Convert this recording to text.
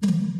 you